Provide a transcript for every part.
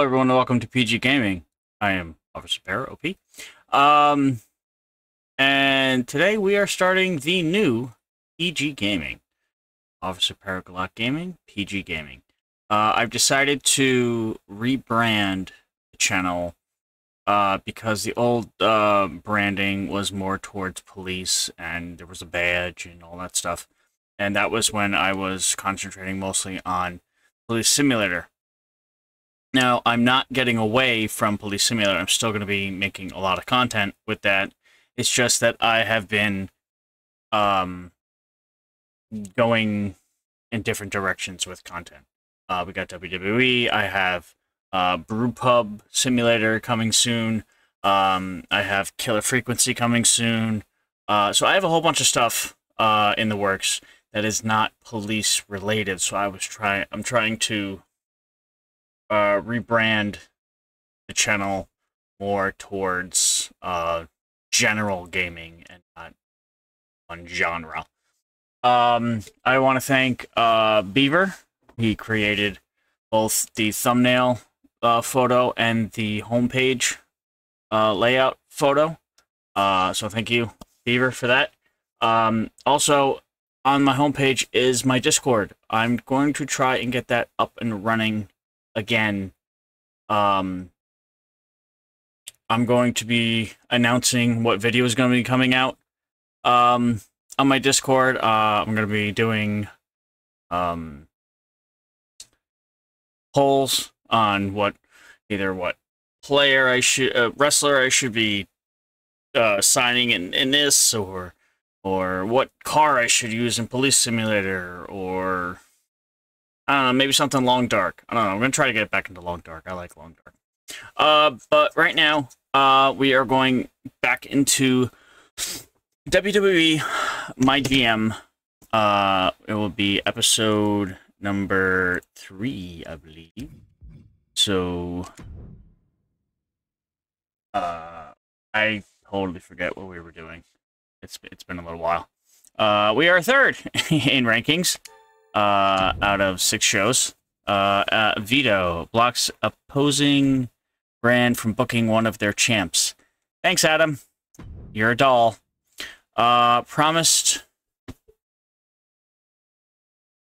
Everyone, and welcome to PG Gaming. I am Officer Para, OP. Um, and today we are starting the new PG Gaming. Officer ParaGlock Gaming, PG Gaming. Uh, I've decided to rebrand the channel uh, because the old uh, branding was more towards police and there was a badge and all that stuff. And that was when I was concentrating mostly on Police Simulator. Now, I'm not getting away from Police Simulator. I'm still going to be making a lot of content with that. It's just that I have been um, going in different directions with content. Uh, we got WWE. I have uh, Brewpub Simulator coming soon. Um, I have Killer Frequency coming soon. Uh, so I have a whole bunch of stuff uh, in the works that is not police related. So I was trying. I'm trying to uh, rebrand the channel more towards uh, general gaming and not one genre. Um, I want to thank uh, Beaver. He created both the thumbnail uh, photo and the homepage uh, layout photo. Uh, so thank you, Beaver, for that. Um, also, on my homepage is my Discord. I'm going to try and get that up and running again. Um, I'm going to be announcing what video is going to be coming out. Um, on my Discord, uh, I'm going to be doing um, polls on what either what player I should uh, wrestler I should be uh, signing in, in this or or what car I should use in Police Simulator or I don't know, maybe something Long Dark. I don't know. I'm gonna try to get back into Long Dark. I like Long Dark. Uh, but right now, uh, we are going back into WWE My GM. Uh, it will be episode number three, I believe. So, uh, I totally forget what we were doing. It's it's been a little while. Uh, we are third in rankings uh, out of six shows. Uh, uh, Veto blocks opposing brand from booking one of their champs. Thanks, Adam. You're a doll. Uh, promised.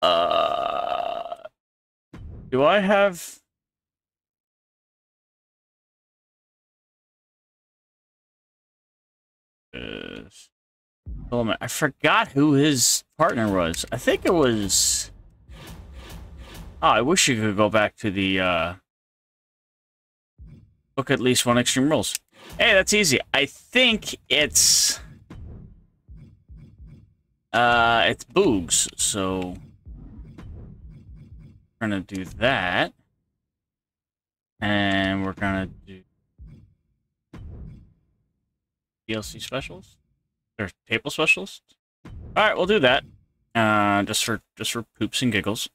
Uh, do I have? I forgot who his partner was. I think it was... Oh, I wish you could go back to the, uh... Look at least one Extreme Rules. Hey, that's easy. I think it's... Uh, it's Boogs, so... We're gonna do that. And we're gonna do... DLC specials? Or table specialist? Alright, we'll do that. Uh, just for just for poops and giggles.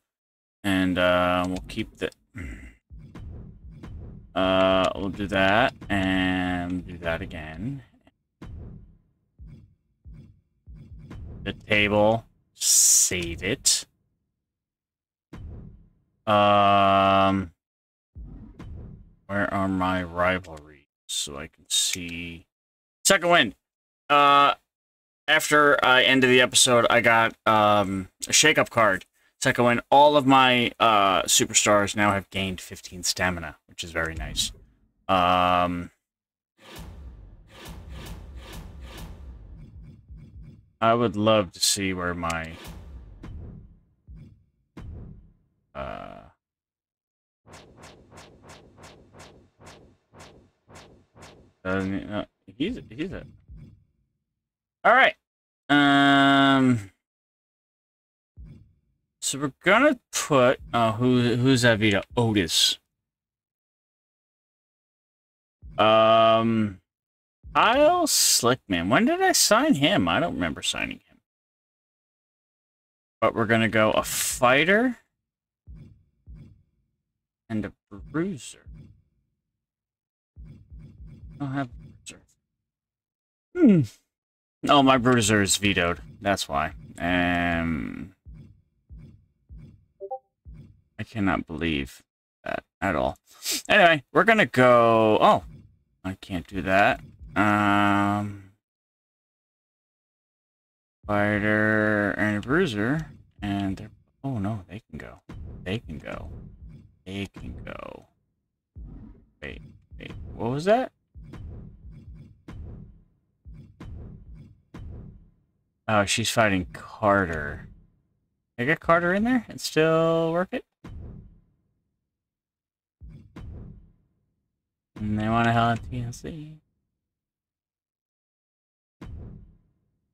And uh, we'll keep the... Uh, we'll do that, and do that again. The table, save it. Um, where are my rivalries? So I can see... Second win! Uh, after I ended the episode, I got um, a shake-up card. So I win all of my uh, superstars now have gained 15 stamina, which is very nice. Um, I would love to see where my... Uh, uh, he's he's a all right. Um. So we're gonna put oh who who's that Vito Otis. Um, Kyle Slickman. When did I sign him? I don't remember signing him. But we're gonna go a fighter and a bruiser. I don't have a bruiser. Hmm. Oh, my bruiser is vetoed. That's why. Um, I cannot believe that at all. Anyway, we're gonna go. Oh, I can't do that. Um, fighter and bruiser, and they're. Oh no, they can go. They can go. They can go. Wait, wait. What was that? Oh, she's fighting Carter. Can I get Carter in there and still work it? And they want to hell at TNC.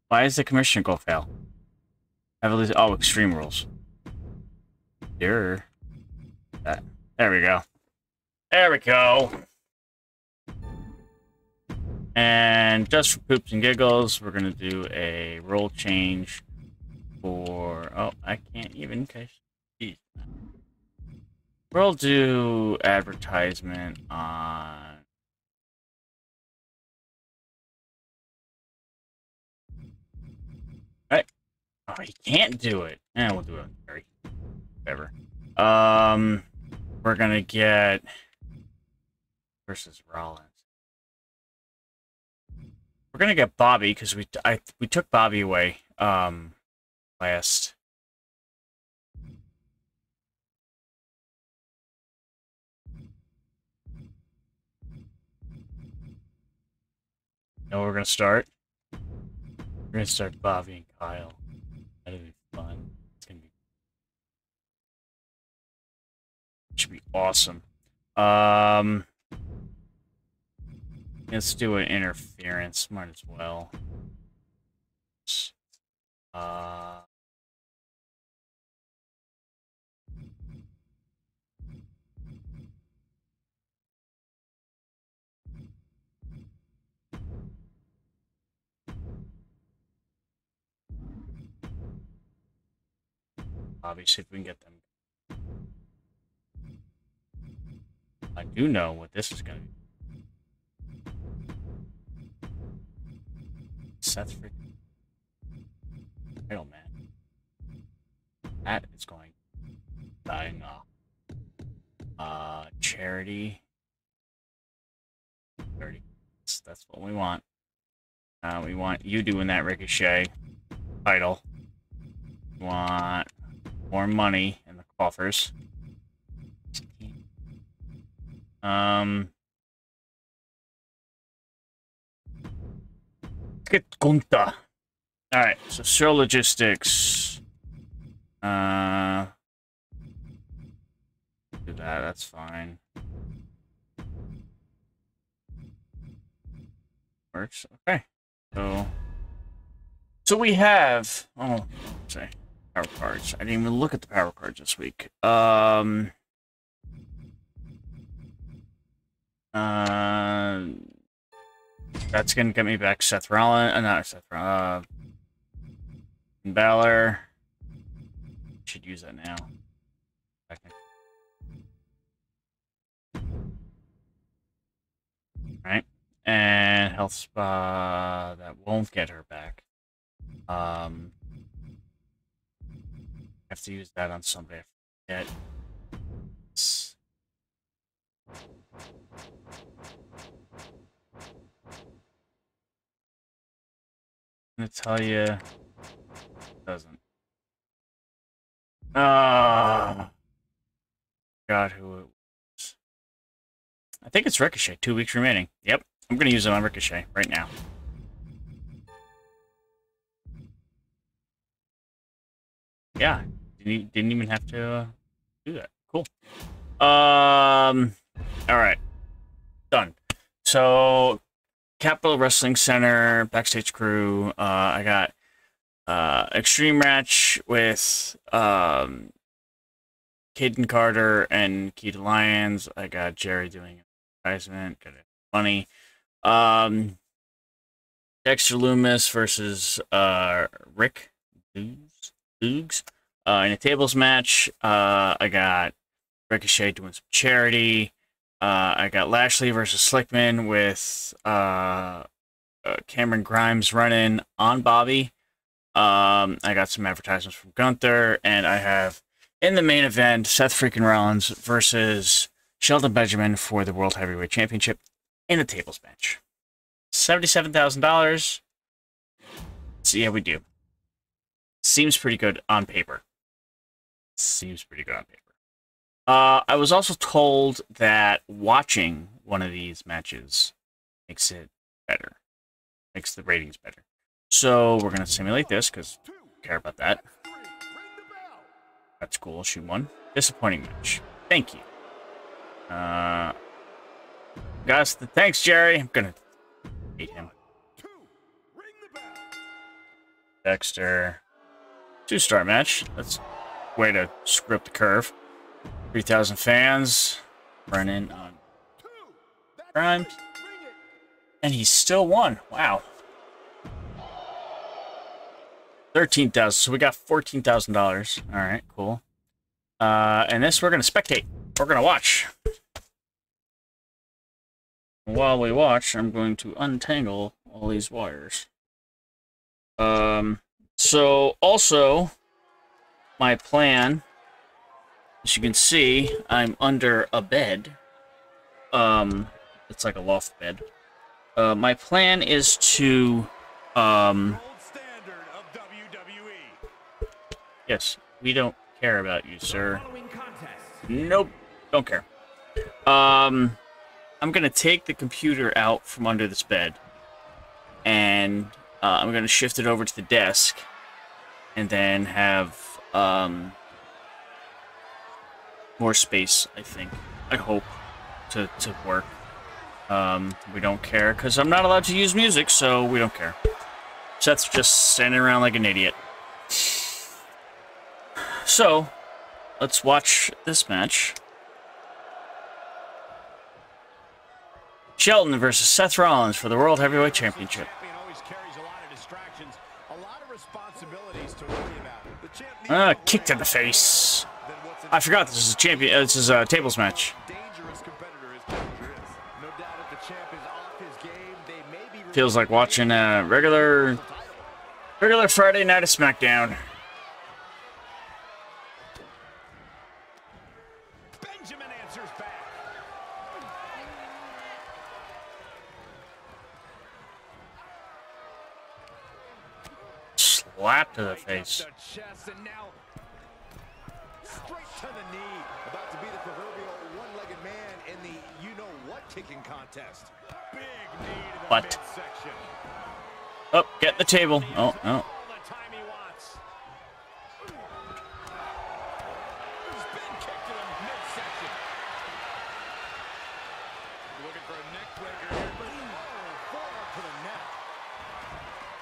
Why is the commission go fail? I've at least oh, extreme rules. Sure. There we go. There we go. And just for poops and giggles, we're gonna do a role change for. Oh, I can't even. Okay. Jeez. We'll do advertisement on. Right. Oh, he can't do it. Eh, we'll do it. Sorry. Whatever. Um, we're gonna get versus Rollins. We're gonna get Bobby because we I we took Bobby away um last. No, we're gonna start. We're gonna start Bobby and Kyle. That'll be fun. It's gonna be should be awesome. Um. Let's do an interference. Might as well. Uh. Obviously, if we can get them. I do know what this is going to be. Seth freaking title man. That is going dying off. Uh, charity. 30. That's, that's what we want. Uh, we want you doing that Ricochet title. We want more money in the coffers. Um, get Gunther. Alright, so show logistics. Uh, do that, that's fine. Works, okay. So, so we have, oh, say, power cards. I didn't even look at the power cards this week. Um, uh, that's gonna get me back Seth Rollins. Uh, not Seth Rollins. Uh, Balor. Should use that now. Right. And health spa that won't get her back. Um have to use that on somebody I forget. You, doesn't. Ah, God, who it was? I think it's Ricochet. Two weeks remaining. Yep, I'm gonna use it on Ricochet right now. Yeah, didn't, didn't even have to uh, do that. Cool. Um, all right, done. So Capitol Wrestling Center backstage crew. Uh, I got uh, Extreme Match with um, Kayden Carter and Keita Lyons. I got Jerry doing advertisement. Got it funny. Um, Dexter Loomis versus uh, Rick. Boogs. Uh, in a tables match, uh, I got Ricochet doing some charity. Uh, I got Lashley versus Slickman with uh, uh, Cameron Grimes running on Bobby. Um, I got some advertisements from Gunther, and I have in the main event, Seth freaking Rollins versus Shelton Benjamin for the World Heavyweight Championship in a tables match. Seventy-seven thousand dollars. So yeah, we do. Seems pretty good on paper. Seems pretty good on paper. Uh, I was also told that watching one of these matches makes it better, makes the ratings better. So we're gonna simulate this because care about that. That's cool. Shoot one. Disappointing match. Thank you. Uh, Gus, thanks, Jerry. I'm gonna hate him. Dexter. Two star match. That's way to script the curve. 3,000 fans. Brennan on Prime. And he still won. Wow. 13,000. So we got $14,000. All right, cool. Uh, and this we're going to spectate. We're going to watch. While we watch, I'm going to untangle all these wires. Um, so also, my plan, as you can see, I'm under a bed. Um, it's like a loft bed. Uh, my plan is to, um, Yes, we don't care about you, sir. Nope, don't care. Um, I'm gonna take the computer out from under this bed, and uh, I'm gonna shift it over to the desk, and then have um more space. I think. I hope to to work. Um, we don't care because I'm not allowed to use music, so we don't care. Seth's just standing around like an idiot. So, let's watch this match. Shelton versus Seth Rollins for the World Heavyweight Championship. Ah, uh, kick to the face. I forgot this is a champion. Uh, this is a tables match. Feels like watching a regular, regular Friday night of SmackDown. slap to the face. What? Oh, get the table. Oh, no. Oh.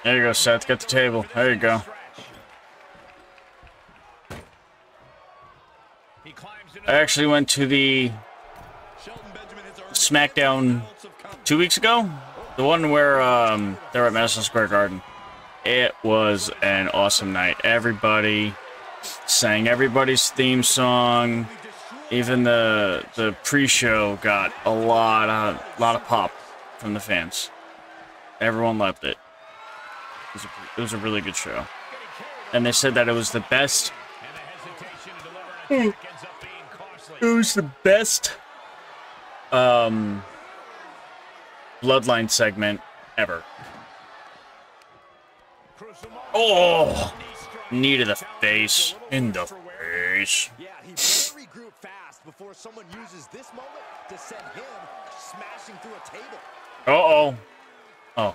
There you go, Seth. Get the table. There you go. I actually went to the SmackDown two weeks ago. The one where um, they were at Madison Square Garden. It was an awesome night. Everybody sang everybody's theme song. Even the the pre-show got a lot of lot of pop from the fans. Everyone loved it. It was, a, it was a really good show. And they said that it was the best. It was the best um, bloodline segment ever. Oh, knee to the face, in the face. Yeah, he regroup fast before someone uses this moment to send him smashing through a table. Uh oh. Oh.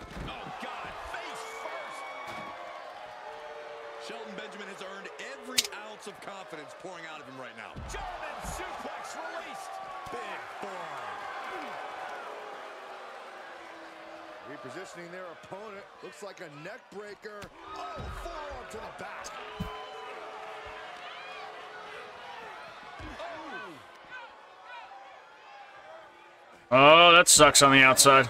of confidence pouring out of him right now. German suplex released. Big form. Repositioning their opponent. Looks like a neck breaker. Oh, forearm to the back. Oh, that sucks on the outside.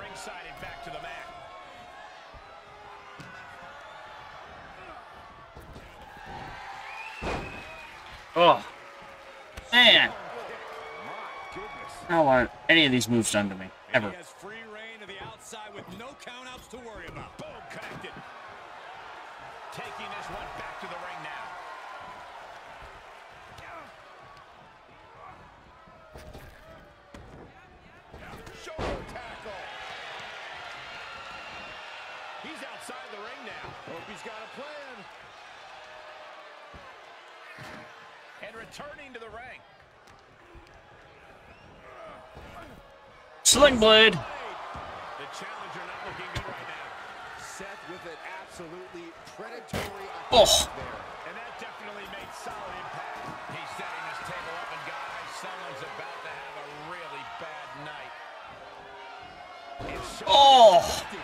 ringside and back to the mat. Oh. Oh. oh. Man. I don't want any of these moves done to me. Ever. Outside with no countouts to worry about. Boom, connected. Taking this one back to the ring now. Shoulder tackle. He's outside the ring now. Hope he's got a plan. And returning to the ring. Sling blade. Challenger not looking good right now. Seth with an absolutely predatory Oh. there. And that definitely made solid impact. He's setting this table up, and guys, someone's about to have a really bad night. Oh.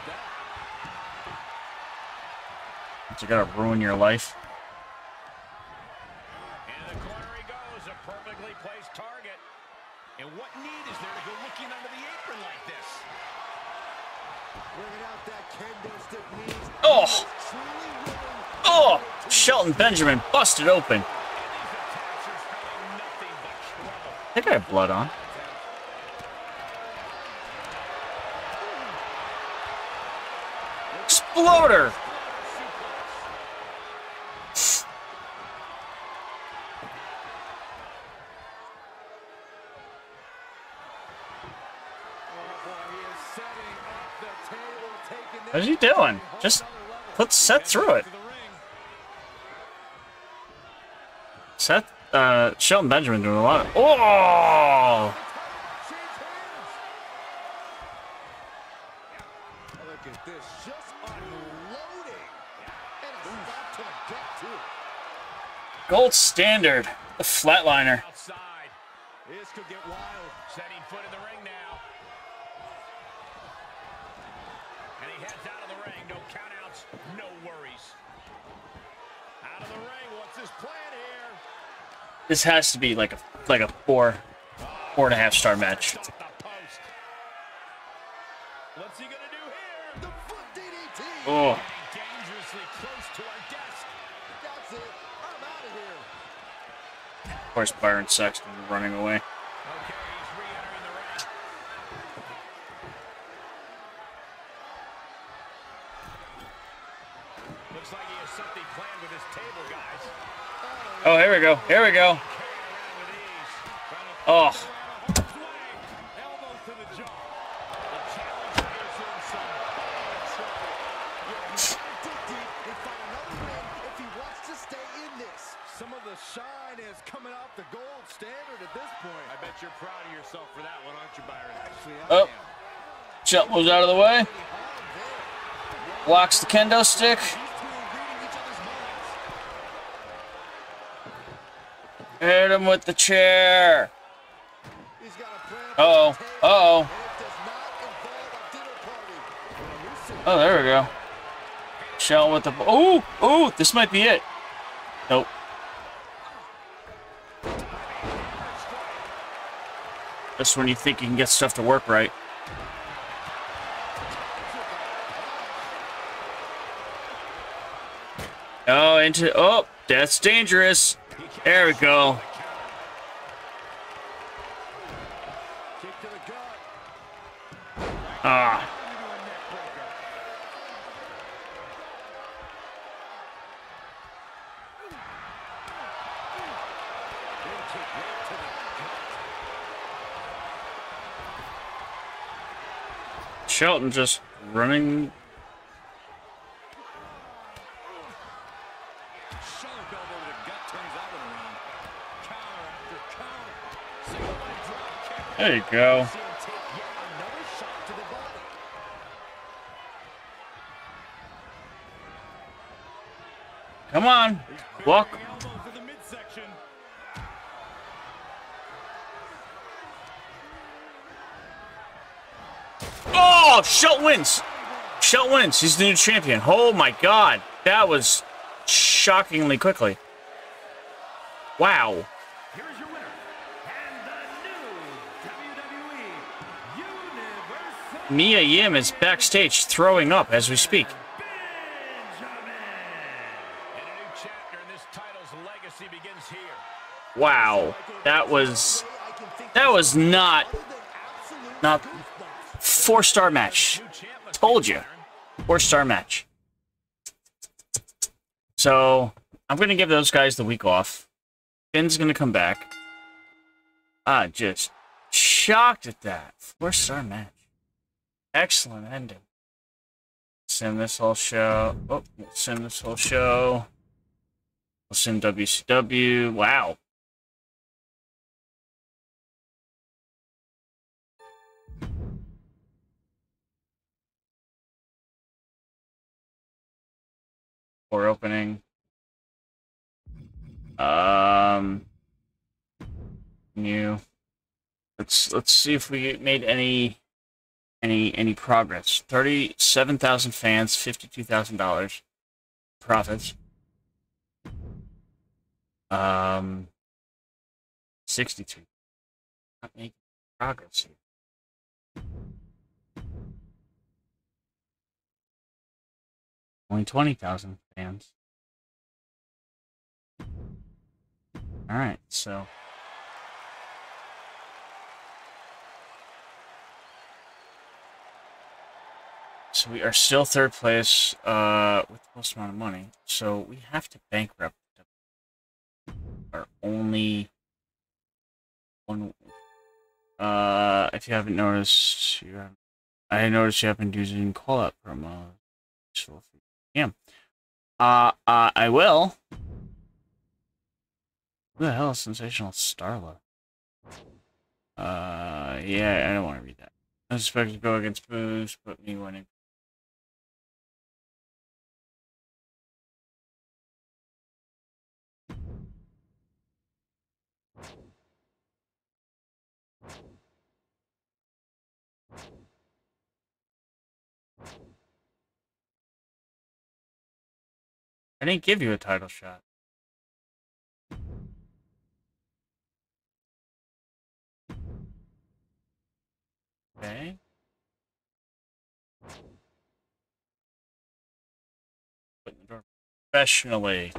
that. You gotta ruin your life. In the corner he goes, a perfectly placed target. And what need is there to go looking under the apron like this? Bringing out that kendo stick means Oh. he is truly oh. willing Oh. Shelton Benjamin busted open. And these attacks are spelling nothing but trouble. I think I have blood on. Exploder. This What's he doing? Just put Seth through it. Seth, uh, Shelton Benjamin doing a lot of. Oh! Gold standard. The flatliner. Outside. This could get wild. Setting foot in the ring now. And he heads out of the ring. No countouts, no worries. Out of the ring. What's his plan here? This has to be like a like a four four and a half star match. Off the post. What's he gonna do here? The foot DDT. Oh. Getting dangerously close to our desk. That's it. I'm out of here. Of course, Byron Saxton running away. Okay, he's re-entering the ring. Looks like he has something planned with his table, guys. Oh, here we go. Here we go. Carrying around with ease. Trying to Oh. swing. Elbow to the jaw. The challenger is in some bad trouble. Dig deep and find another win if he wants to stay in this. Some of the shine is coming off the gold standard at this point. I bet you're proud of yourself for that one, aren't you, Byron? Actually, I Oh. am. Shelton moves out of the way. Pretty hard there. Blocks the kendo stick. These two are reading each other's minds. Hit him with the chair. He's got a plan Uh oh. Uh oh. and it does not involve a dinner party. Oh, there we go. Shelton with the. Oh, oh, this might be it. Nope. Just when you think you can get stuff to work right. Oh, into. Oh, that's dangerous. There we go. Ah. Shelton just running There you go. Come on. Walk. Oh, Shelton wins. Shelton wins. He's the new champion. Oh my god. That was shockingly quickly. Wow. Here's your winner. And the new WWE Universal Mia Yim is backstage throwing up as we speak. Wow. That was I that was not not four star match. Told you. Four star match. So I'm gonna give those guys the week off. Finn's gonna come back. Ah, just shocked at that. Four star match. Excellent ending. Sim this whole show. Oh, sim this whole show. We'll sim WCW. Wow. Door opening. Um, new. Let's let's see if we made any any any progress. Thirty-seven thousand fans, fifty-two thousand dollars profits. Um, sixty-two. Not making progress here. Only twenty thousand fans. All right, so. So we are still third place uh, with the most amount of money. So we have to bankrupt our only one. Uh, if you haven't noticed, you have, I noticed you haven't been using call out promo. So yeah. Uh, uh, I will. Who the hell is Sensational Starla? Uh, yeah, I don't want to read that. I was expected to go against Booze, but me winning. I didn't give you a title shot. Okay. The door professionally.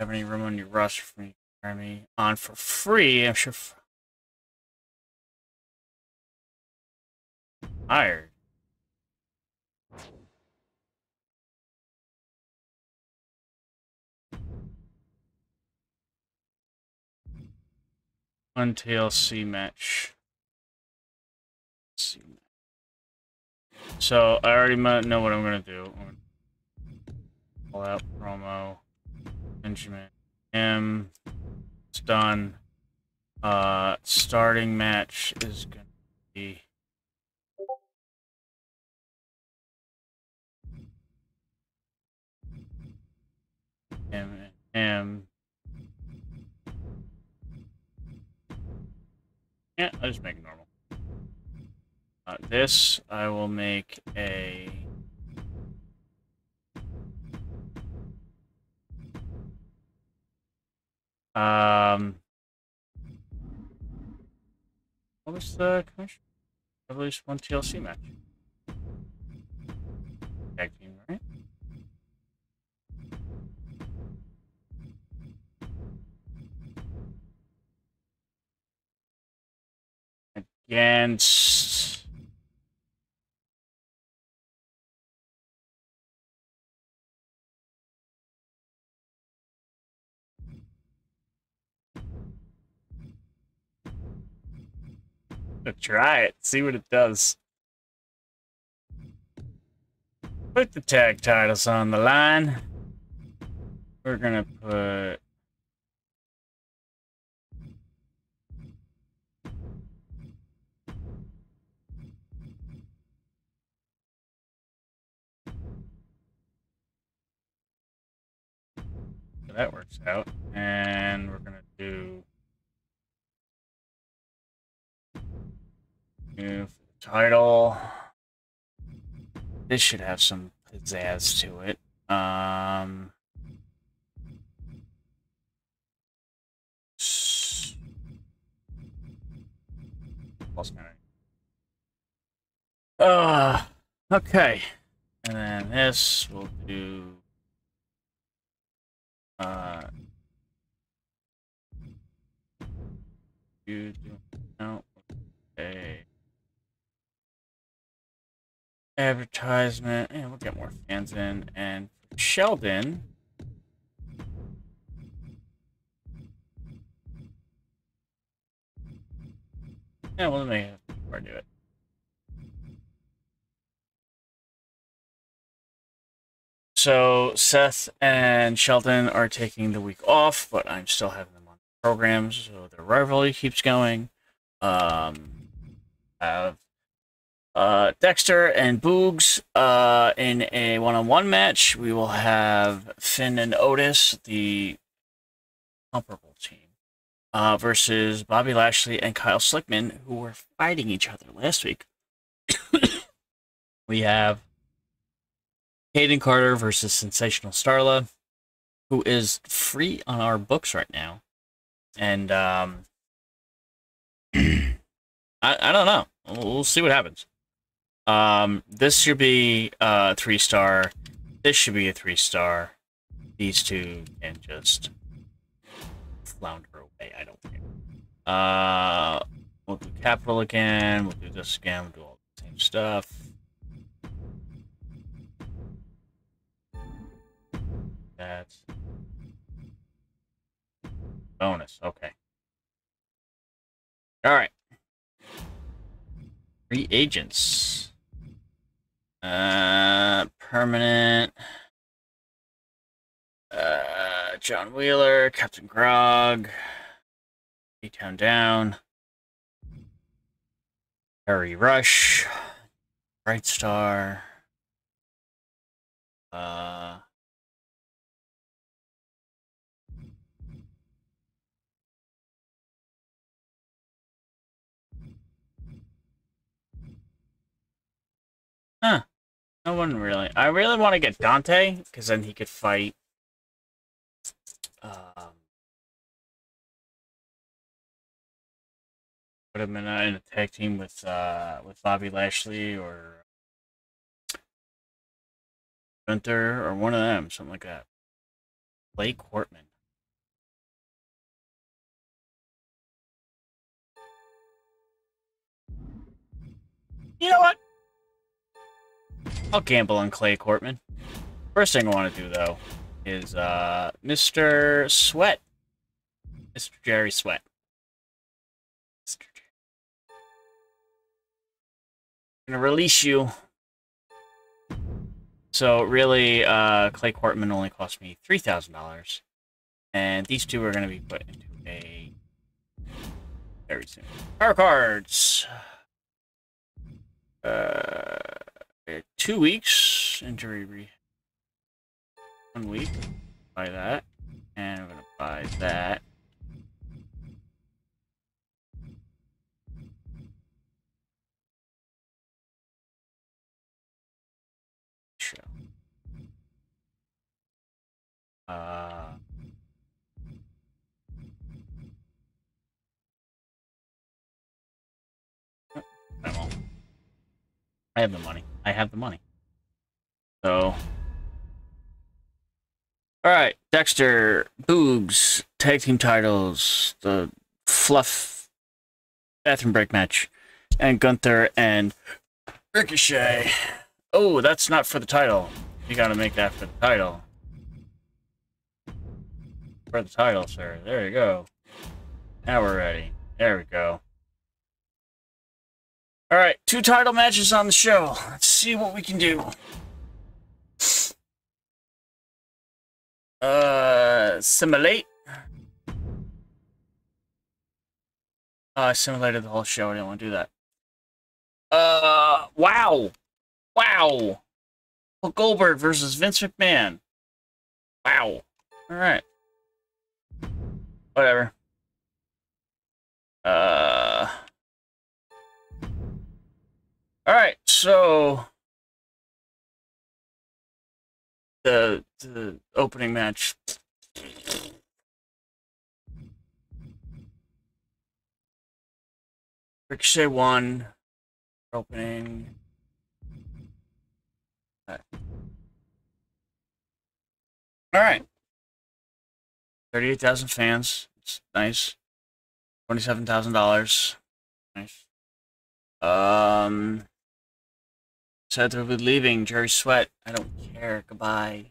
Have any room on your roster for me me on for free? I'm sure. Hired. One TLC match. So I already know what I'm gonna do. Pull out promo. Benjamin M. It's done. Uh, starting match is gonna be. M M. Yeah, I'll just make it normal. Uh, this, I will make a... Um... What was the commission? Revolution 1 TLC match. Against... Try it. See what it does. put the tag titles on the line. We're gonna put. That works out. And we're gonna do. New title. This should have some pizzazz to it. Um. s- Lost my- Uh, okay. And then this we'll do. Uh. You no. Okay. Advertisement. Yeah, we'll get more fans in. And Shelton. Yeah, we'll make it or do it. So Seth and Shelton are taking the week off, but I'm still having them on the programs, so their rivalry keeps going. Um, have uh, Dexter and Boogs uh, in a one-on-one match. We will have Finn and Otis, the comparable team, uh, versus Bobby Lashley and Kyle Slickman, who were fighting each other last week. we have Kayden Carter versus Sensational Starla, who is free on our books right now, and um, I I don't know. We'll, we'll see what happens. Um, this should be a three star. This should be a three star. These two can just flounder away. I don't care. Uh, we'll do capital again. We'll do this again. We'll do all the same stuff. That's bonus. Okay. All right. Free agents. Uh, permanent. Uh, John Wheeler, Captain Grog, B-Town Down, Harry Rush, Bright Star, uh, Huh. I wouldn't really. I really want to get Dante, because then he could fight. Um, put him in a, in a tag team with uh with Bobby Lashley or Gunther or one of them, something like that. Blake Cortman. You know what? I'll gamble on Clay Cortman. First thing I want to do though is uh Mr. Sweat. Mr. Jerry Sweat. Mr. Jerry. I'm gonna release you. So really, uh Clay Cortman only cost me three thousand dollars. And these two are gonna be put into a very soon. Power cards. Uh uh, two weeks. Injury re one week. Buy that. And i'm gonna buy that. Show. Uh I. I have the money. I have the money. So. Alright, Dexter, Boogs, tag team titles, the fluff bathroom break match, and Gunther and Ricochet. Oh, that's not for the title. You gotta make that for the title. For the title, sir. There you go. Now we're ready. There we go. All right, two title matches on the show. Let's see what we can do. Uh, simulate. Uh, I simulated the whole show. I didn't want to do that. Uh, wow. Wow. Well, Goldberg versus Vince McMahon. Wow. All right. Whatever. Uh... All right. So the the opening match. Ricochet won. Opening. All right. 38,000 fans. It's nice. $27,000. Nice. Um, said they'll be leaving. Jerry Sweat. I don't care. Goodbye.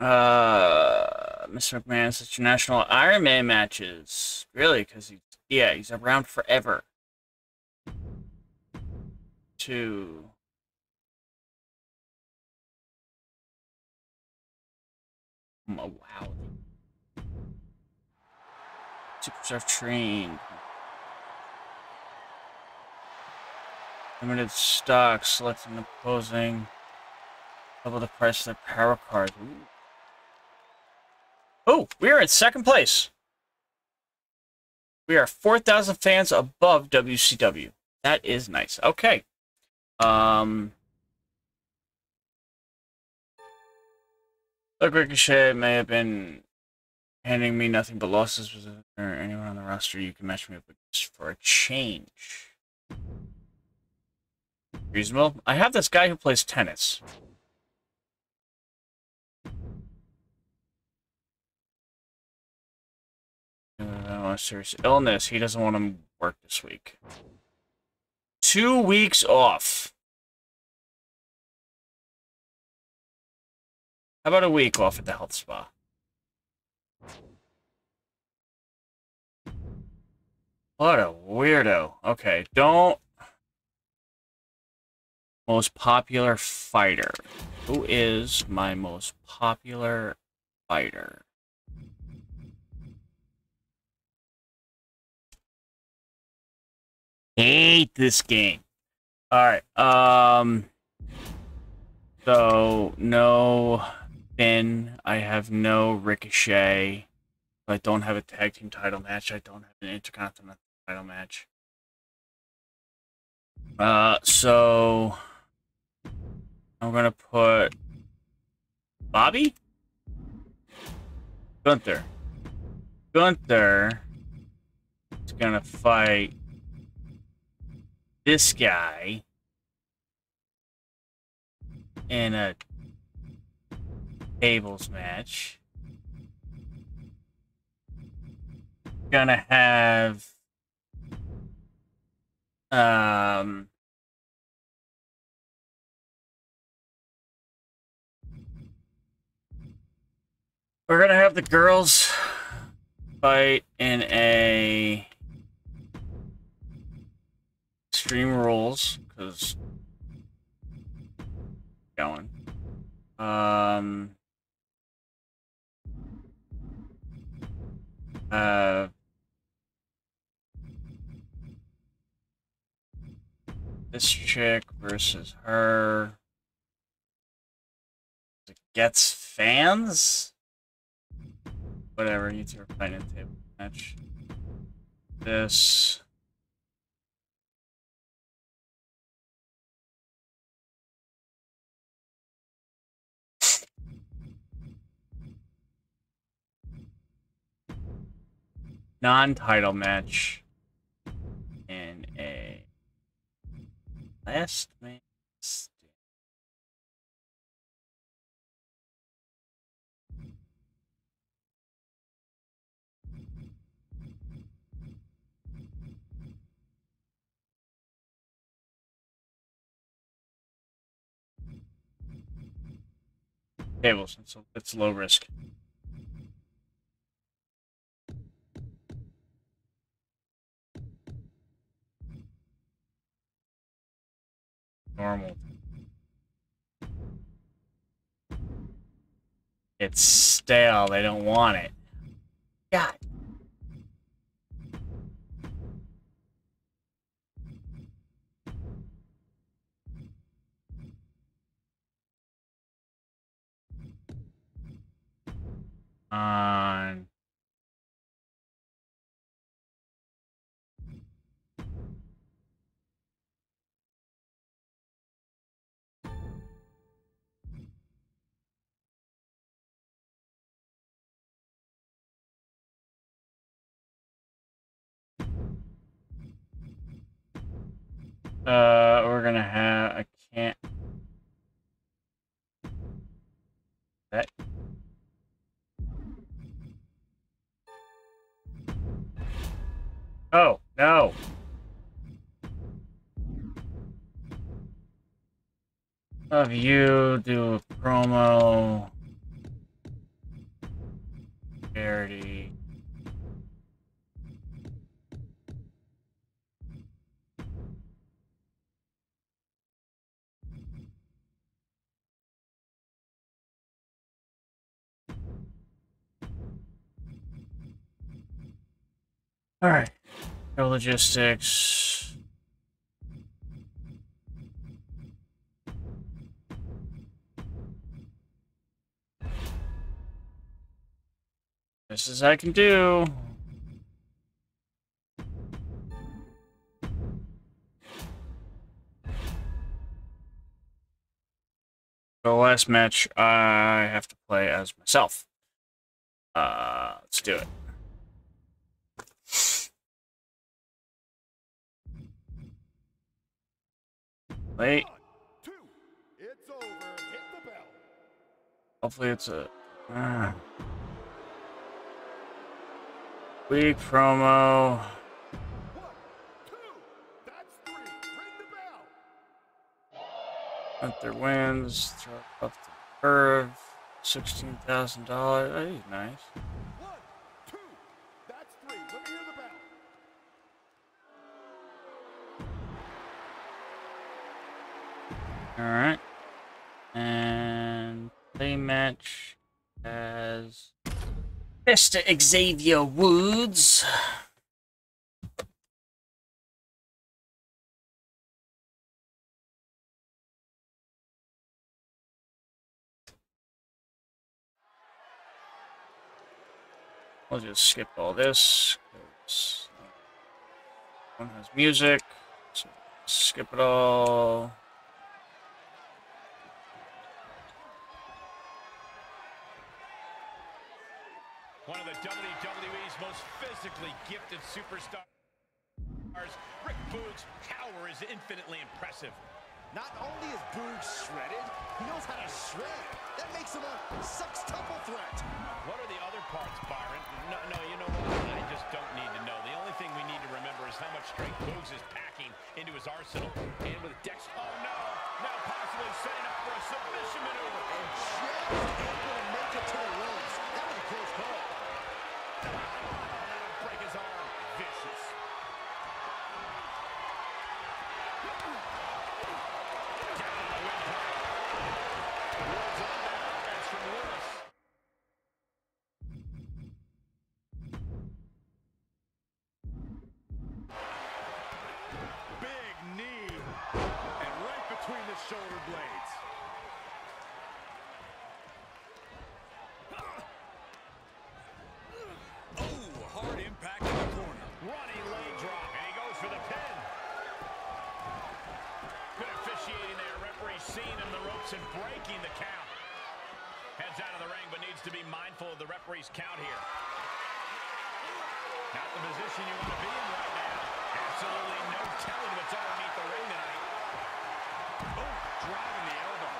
Uh, Mr. McMahon says international Iron Man matches. Really? Because he's, yeah, he's around forever. Two. Oh, wow. Superstar trained. Limited stock, selecting opposing. Double the price of their power card. Ooh. Oh, we are in second place. We are 4,000 fans above WCW. That is nice. Okay. Um, Look, Ricochet may have been handing me nothing but losses with or anyone on the roster you can match me up with just for a change. Reasonable. I have this guy who plays tennis. Uh, serious illness. He doesn't want to work this week. Two weeks off. How about a week off at the health spa? What a weirdo. Okay, don't... Most popular fighter. Who is my most popular fighter? Hate this game. Alright, um... So, no Finn. I have no Ricochet. I don't have a tag team title match. I don't have an intercontinental title match. Uh, so I'm gonna put Bobby, Gunther. Gunther is gonna fight this guy in a tables match. Gonna have um We're gonna have the girls fight in a Extreme Rules because going. Um Uh, this chick versus her. It gets fans? Whatever, you two are fighting table match. This. non-title match in a last man tables, so it's low risk. normal It's stale. They don't want it. God. On. Uh, we're gonna have. I Oh no! Of you do a promo. Charity. All right. No logistics. This is I can do. The last match, I have to play as myself. Uh, let's do it. Wait. Two. It's over. Hit the bell. Hopefully it's a uh, weak promo. One, two. That's three. Ring the bell. Gunther wins. Throw up the curve. Sixteen thousand dollars. Oh, he's nice. Mr. Xavier Woods. We'll just skip all this. One has music. So skip it all. One of the WWE's most physically gifted superstars. Rick Boogs' power is infinitely impressive. Not only is Boog shredded, he knows how to shred. That makes him a sextuple threat. What are the other parts, Byron? No, no, you know what? I just don't need to know. The only thing we need to remember is how much strength Boogs is packing into his arsenal. And with Dex... Oh, no! Now possibly setting up for a submission maneuver. And just able to make it to the ropes. That was a close call. That'll break his arm. Vicious. Down the windpipe. Woods on the offense from Lewis. Big knee. And right between the shoulder blades. Oh, hard impact in the corner. Running leg drop. And he goes for the pin. Good officiating there. Referee seeing him the ropes and breaking the count. Heads out of the ring, but needs to be mindful of the referee's count here. Not the position you want to be in right now. Absolutely no telling what's underneath the ring tonight. Oh, driving the elbow.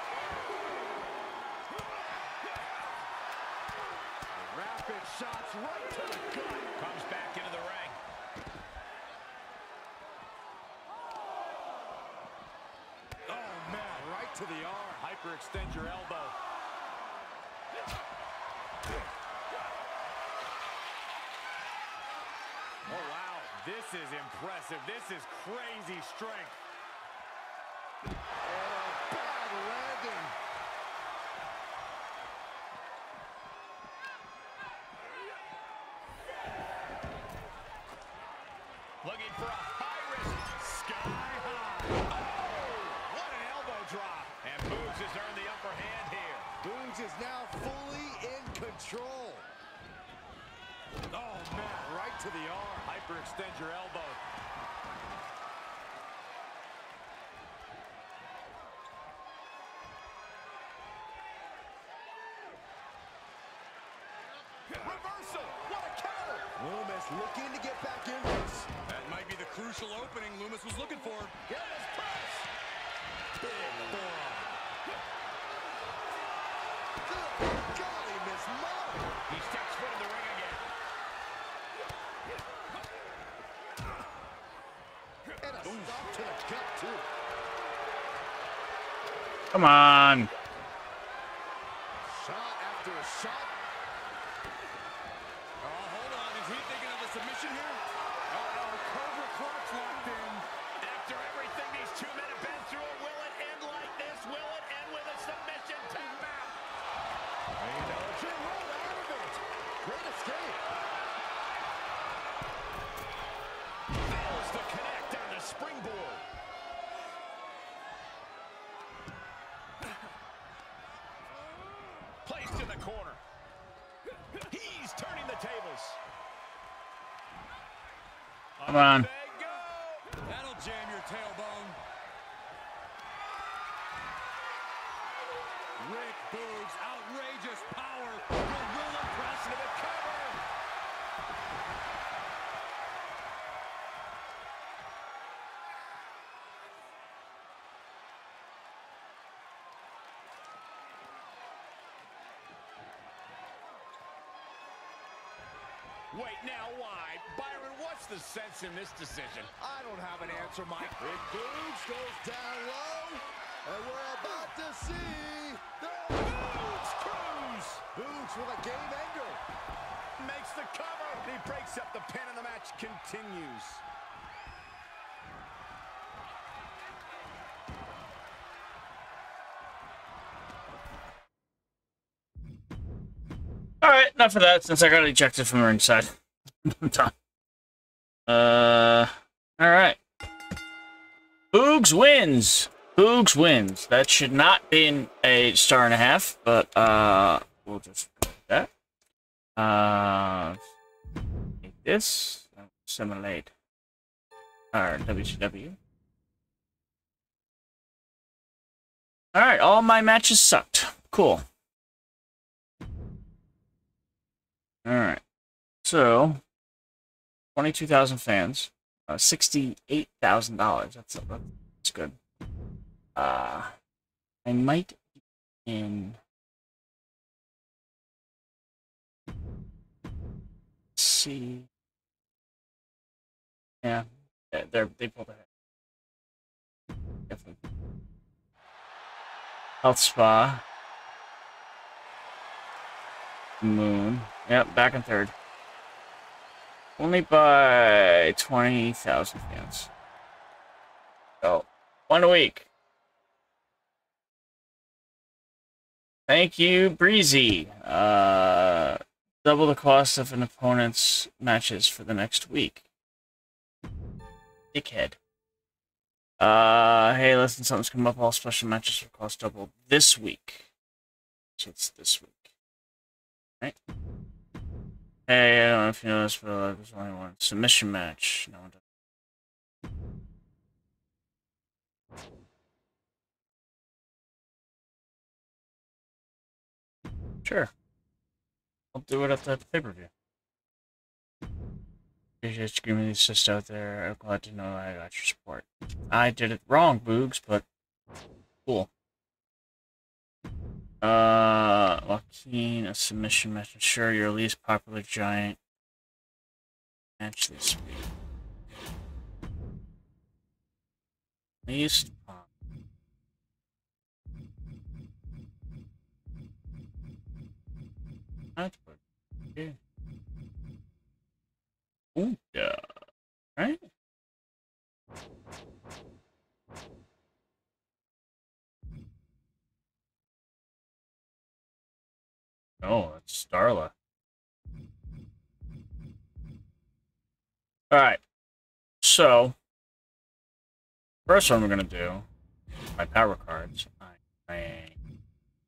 Rapid shots right to the gut. Comes back into the ring. Oh, man, right to the arm. Hyperextend your elbow. This is impressive. This is crazy strength. And a bad landing. Looking for a high-risk sky high. Oh, what an elbow drop. And Boogs has earned the upper hand here. Boogs is now right to the arm. Hyperextend your elbow. Reversal. What a counter. Lumis looking to get back in this. That might be the crucial opening Lumis was looking for. Get his press. Big forearm. Good golly, Miss Mo. He steps foot in the ring again. And a stop to the gut, too. Come on. Shot after shot. Oh, hold on. Is he thinking of a submission here? Uh-oh, Cobra Clutch locked in. After everything these two men have been through, will it end like this? Will it end with a submission tap out? Jim rolled out of it. Great escape. Fails to connect on the springboard. Placed in the corner. He's turning the tables. Come on. They go. That'll jam your tailbone. Rick Boogs, outrageous power. Gorilla press to the cover. Wait, now why? Byron, what's the sense in this decision? I don't have an answer, Mike. Boogs goes down low, and we're about to see the Boogs Cruise. Boogs with a game ender. Makes the cover. He breaks up the pin and the match continues. Enough of that. Since I got ejected from ringside, I'm. Uh, all right. Boogs wins. Boogs wins. That should not been a star and a half, but uh, we'll just that. Uh, take this. Simulate. Our WCW. All right, all my matches sucked. Cool. All right. So, 22,000 fans, uh, $68,000. That's, that's good. Uh, I might in. See. Yeah, yeah, they're they pulled ahead. Definitely. Health spa. Moon. Yep, back in third. Only by 20,000 fans. So, one a week. Thank you, Breezy. Uh, double the cost of an opponent's matches for the next week. Dickhead. Uh, hey, listen, something's come up. All special matches will cost double this week. So it's this week. Right? Hey, I don't know if you this, but uh, there's only one submission match. No one does. Sure. I'll do it at the pay-per-view. Appreciate you giving me the assist out there. I'm glad to know I got your support. I did it wrong, Boogs, but cool. Uh, Joaquin, a submission match. Ensure your least popular giant match this week. Least pop. That's what. Yeah. Ooh, yeah. Right? Oh, that's Starla. Alright. So, first one we're going to do, my power cards. I, I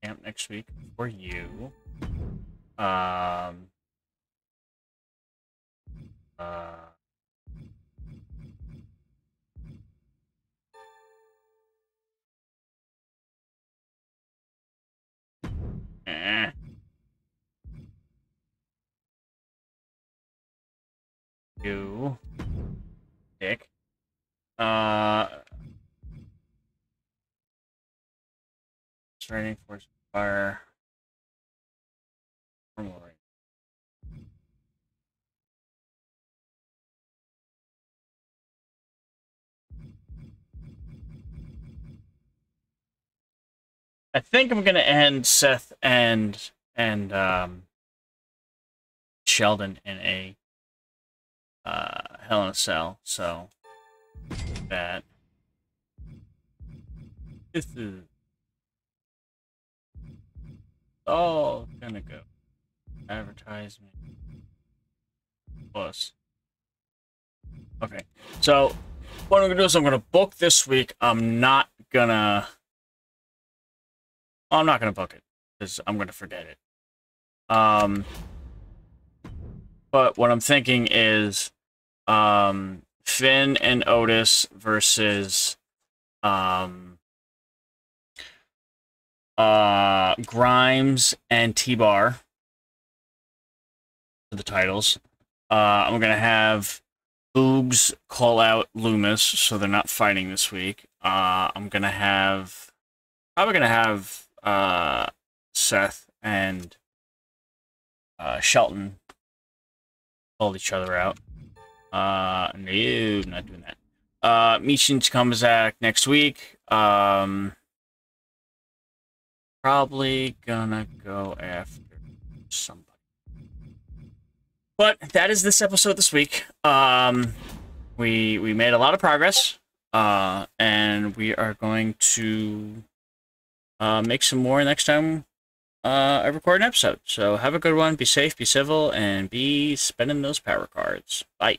camp next week for you. Um. Uh. Eh. You. Dick. Uh. Training force fire. I think I'm gonna end Seth and and um, Shelton in a uh, Hell in a Cell. So that this is all gonna go advertisement plus. Okay, so what I'm gonna do is I'm gonna book this week. I'm not gonna. I'm not gonna book it because I'm gonna forget it. Um, but what I'm thinking is, um, Finn and Otis versus, um, uh, Grimes and T-Bar for the titles. Uh, I'm gonna have Boogs call out Lumis, so they're not fighting this week. Uh, I'm gonna have probably gonna have uh, Seth and uh, Shelton called each other out. Uh, no, not doing that. Uh, Michin comes back next week. Um, probably gonna go after somebody. But that is this episode this week. Um, we we made a lot of progress. Uh, and we are going to uh, make some more next time uh, I record an episode. So have a good one. Be safe, be civil, and be spending those power cards. Bye.